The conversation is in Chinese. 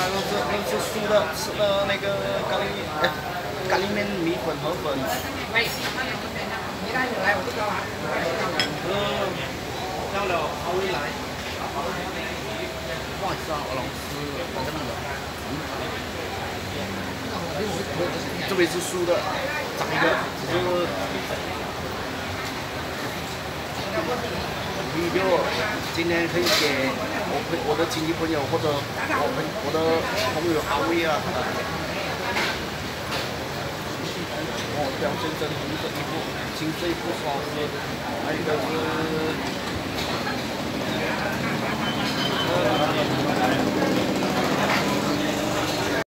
那个是那是素的，吃的那个咖喱，哎，咖喱面米粉河粉。喂，你来我，不搞啊。嗯，交流好未来。哇塞，俄罗斯，那个那个，嗯，这边是素的，长的，就是。你就今天可以给的亲戚朋友或者我们我的朋友安慰啊。哦，表现真红色衣服，金色不双色，还有一个是。